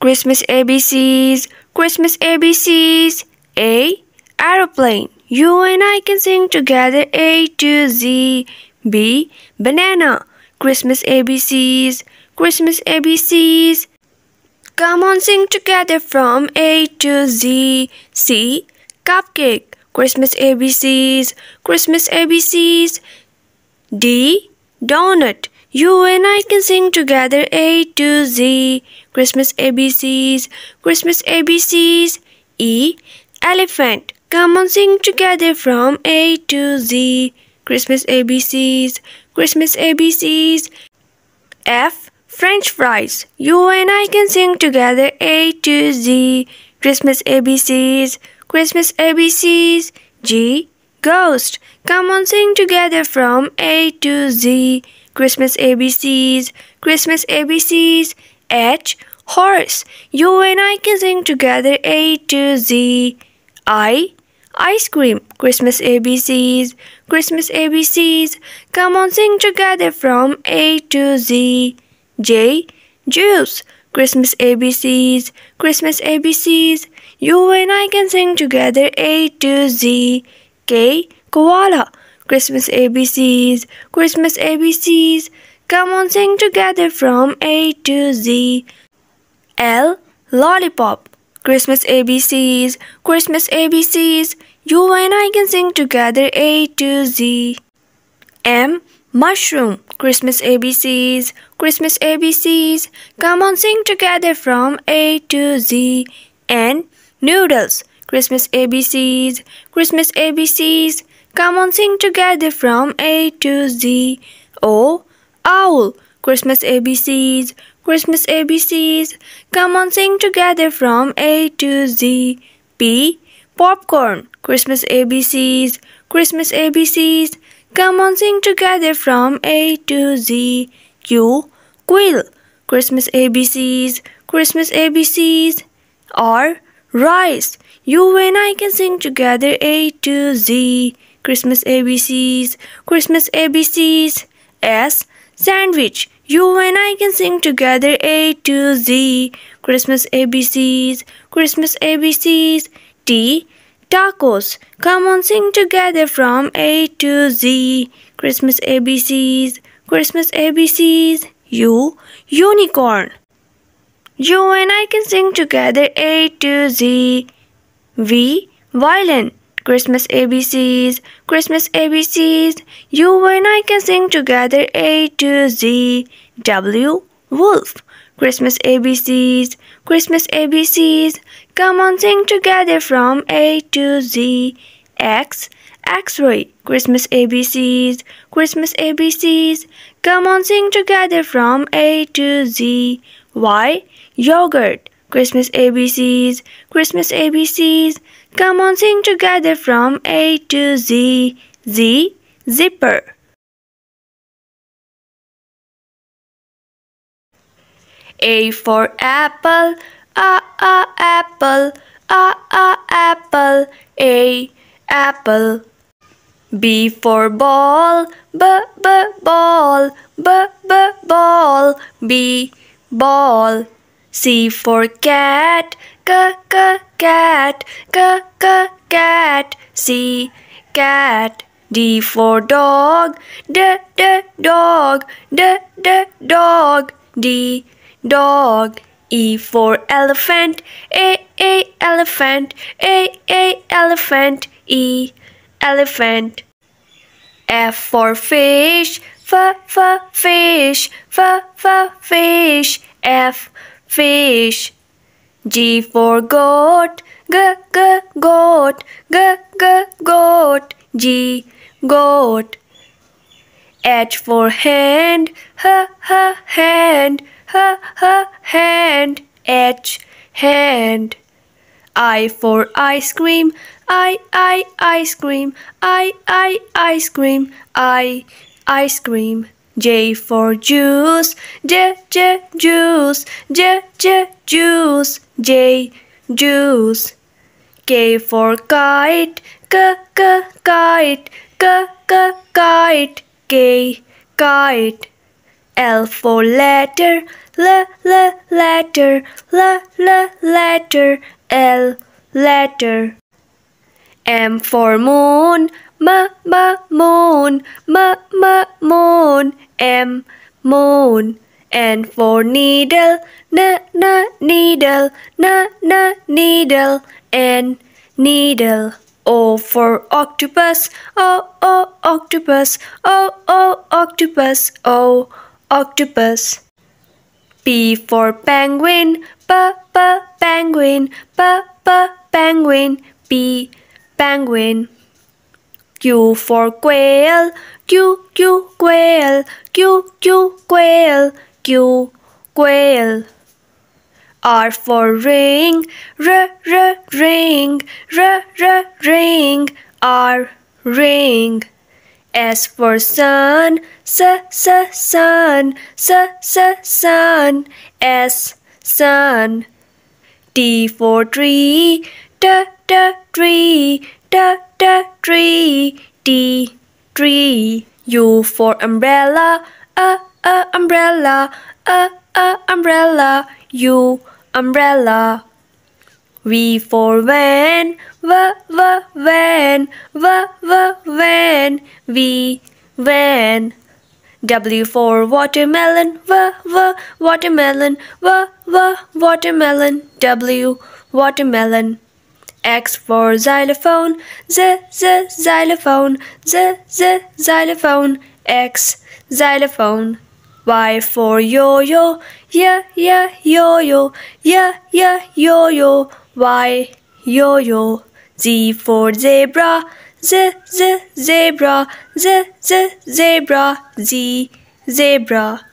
Christmas ABCs, Christmas ABCs. A. Aeroplane. You and I can sing together A to Z. B. Banana. Christmas ABCs, Christmas ABCs. Come on, sing together from A to Z. C. Cupcake. Christmas ABCs, Christmas ABCs. D. Donut. You and I can sing together A to Z. Christmas ABCs, Christmas ABCs. E. Elephant. Come on, sing together from A to Z. Christmas ABCs, Christmas ABCs. F. French fries. You and I can sing together A to Z. Christmas ABCs, Christmas ABCs. G. Ghost. Come on, sing together from A to Z. Christmas ABCs, Christmas ABCs. H. Horse. You and I can sing together A to Z. I. Ice cream. Christmas ABCs, Christmas ABCs. Come on, sing together from A to Z. J. Juice. Christmas ABCs, Christmas ABCs. You and I can sing together A to Z. K. Koala. Christmas ABCs, Christmas ABCs. Come on, sing together from A to Z. L. Lollipop. Christmas ABCs, Christmas ABCs. You and I can sing together A to Z. M. Mushroom. Christmas ABCs, Christmas ABCs. Come on, sing together from A to Z. N. Noodles. Christmas ABCs, Christmas ABCs. Come on, sing together from A to Z. O. Owl. Christmas ABCs, Christmas ABCs. Come on, sing together from A to Z. P. Popcorn. Christmas ABCs, Christmas ABCs. Come on, sing together from A to Z. Q. Quill. Christmas ABCs, Christmas ABCs. R. Rice. You and I can sing together A to Z. Christmas ABCs, Christmas ABCs. S. Sandwich. You and I can sing together A to Z. Christmas ABCs, Christmas ABCs. T. Tacos. Come on, sing together from A to Z. Christmas ABCs, Christmas ABCs. U. Unicorn. You and I can sing together A to Z. V. Violin. Christmas ABCs, Christmas ABCs. You and I can sing together A to Z. W. Wolf. Christmas ABCs, Christmas ABCs. Come on, sing together from A to Z. X. X-ray. Christmas ABCs, Christmas ABCs. Come on, sing together from A to Z. Y. Yogurt. Christmas ABCs, Christmas ABCs. Come on, sing together from A to Z. Z. Zipper. A for apple, a a apple, a a apple, a apple. B for ball, b b ball, b b ball, b ball. C for cat, c c cat, c c cat, C cat. D for dog, d d dog, d d dog, D dog. E for elephant, a a elephant, a a elephant, E elephant. F for fish, f f fish, f f fish, F fish. G for goat, g g goat, g g goat, G goat. H for hand, h h hand, h h hand, H hand. I for ice cream, I I ice cream, I I ice cream, I ice cream. J for juice, J J juice, J J juice, J juice. K for kite, K K kite, K K kite, K kite. L for letter, L L letter L L letter L letter M for moon M M moon M M moon M moon. N for needle. Na na needle. Na na needle. N needle. O for octopus. O O octopus. O O octopus. O octopus. P for penguin. P P penguin. P P penguin. P penguin Q for quail Q Q quail Q Q quail Q quail. R for ring R R ring R R ring. R ring. S for sun S S sun S S sun. S sun. T for tree T T tree T T tree T tree U for umbrella A A umbrella A A umbrella U umbrella. V for van V V van V V van. V van. W for watermelon V V watermelon V V watermelon. W watermelon X for xylophone Z Z xylophone Z Z xylophone X xylophone Y for yo-yo, yeah, yeah, yo-yo, yeah, yeah, yo-yo, Y, yo-yo. Z for zebra, Z, Z, zebra, Z, Z, zebra, Z, zebra.